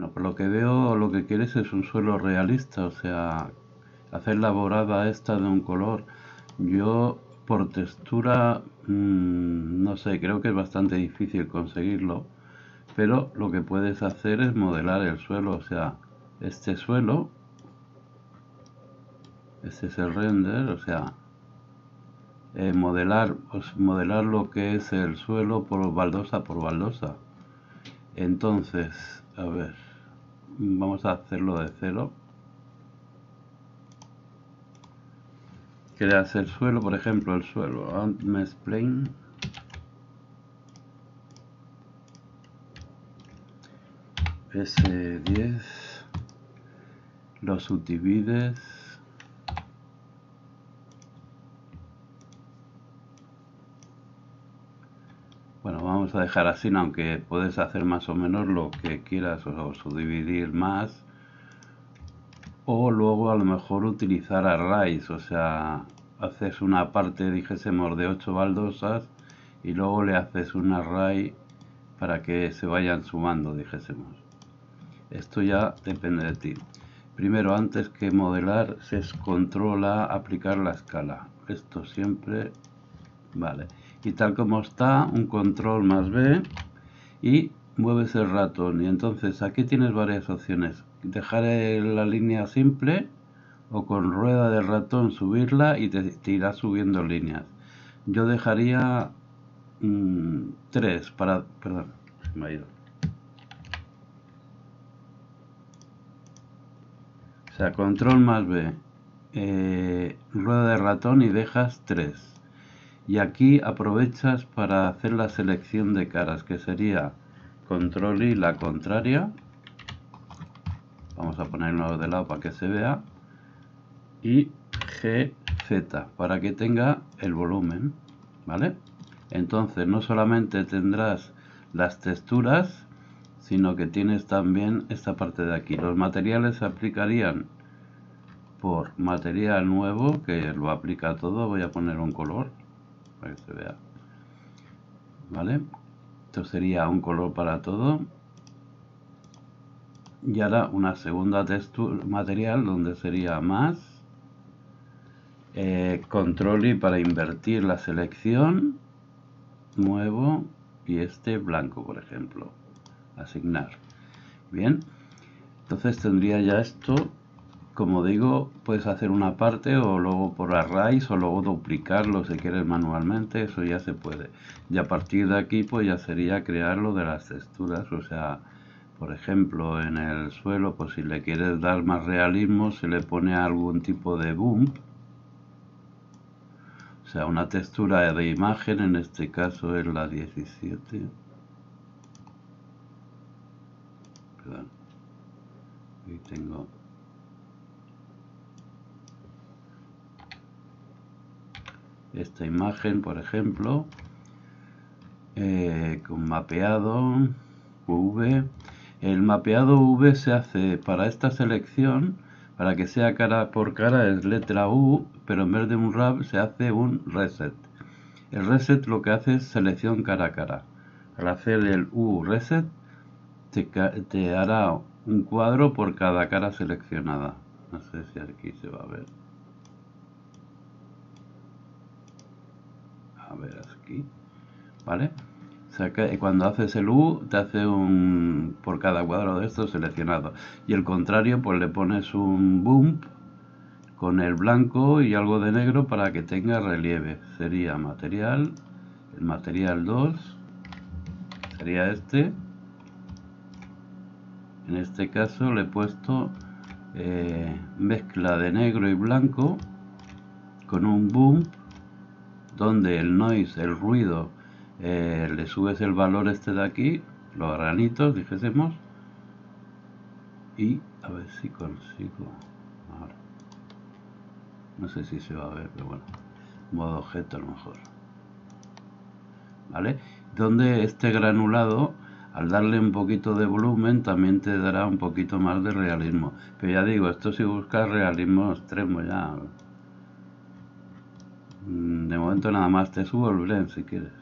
Bueno, por lo que veo, lo que quieres es un suelo realista, o sea, hacer la borada esta de un color. Yo, por textura, mm, no sé, creo que es bastante difícil conseguirlo, pero lo que puedes hacer es modelar el suelo, o sea, este suelo, este es el render, o sea, eh, modelar, pues, modelar lo que es el suelo por baldosa por baldosa. Entonces, a ver vamos a hacerlo de cero. Creas el suelo por ejemplo el suelo. Mes plane. S10 lo subdivides Bueno, vamos a dejar así, aunque puedes hacer más o menos lo que quieras o subdividir más. O luego a lo mejor utilizar arrays, o sea, haces una parte, dijésemos, de 8 baldosas y luego le haces un array para que se vayan sumando, dijésemos. Esto ya depende de ti. Primero, antes que modelar, se controla aplicar la escala. Esto siempre vale y tal como está, un control más B y mueves el ratón. Y entonces aquí tienes varias opciones. Dejar la línea simple o con rueda de ratón subirla y te, irá subiendo líneas. Yo dejaría 3 mm, para perdón me ha ido. O sea control más B eh, rueda de ratón y dejas 3 y aquí aprovechas para hacer la selección de caras que sería control y la contraria. Vamos a ponerlo de lado para que se vea. Y GZ para que tenga el volumen vale entonces no solamente tendrás las texturas sino que tienes también esta parte de aquí. Los materiales se aplicarían por material nuevo que lo aplica todo. Voy a poner un color para que se vea. Vale esto sería un color para todo. Y ahora una segunda textura material donde sería más eh, control y para invertir la selección nuevo y este blanco por ejemplo. Asignar. Bien. Entonces tendría ya esto como digo, puedes hacer una parte o luego por arrays o luego duplicarlo si quieres manualmente, eso ya se puede. Y a partir de aquí pues ya sería crear lo de las texturas, o sea, por ejemplo en el suelo pues si le quieres dar más realismo se le pone algún tipo de bump. O sea, una textura de imagen, en este caso es la 17. Perdón. Ahí tengo esta imagen, por ejemplo, eh, con mapeado V. El mapeado V se hace para esta selección, para que sea cara por cara es letra U, pero en vez de un RAW se hace un reset. El reset lo que hace es selección cara a cara. Al hacer el U reset, te, te hará un cuadro por cada cara seleccionada. No sé si aquí se va a ver. Aquí, ¿vale? Cuando haces el U te hace un por cada cuadro de estos seleccionado. Y el contrario pues le pones un bump con el blanco y algo de negro para que tenga relieve. Sería material el material 2 sería este. En este caso le he puesto eh, mezcla de negro y blanco con un bump donde el noise, el ruido, eh, le subes el valor este de aquí, los granitos, dijésemos, y a ver si consigo. No sé si se va a ver, pero bueno, modo objeto a lo mejor. ¿Vale? Donde este granulado, al darle un poquito de volumen, también te dará un poquito más de realismo. Pero ya digo, esto si buscas realismo extremo ya, de momento nada más te subo el blend si quieres.